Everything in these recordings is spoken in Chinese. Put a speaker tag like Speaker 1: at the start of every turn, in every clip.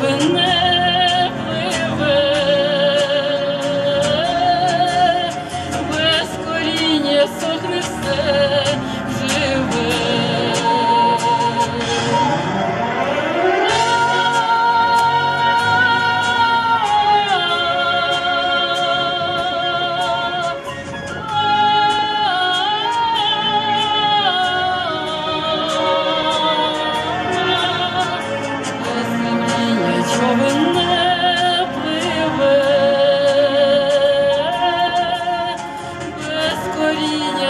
Speaker 1: 좁은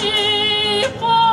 Speaker 1: 西风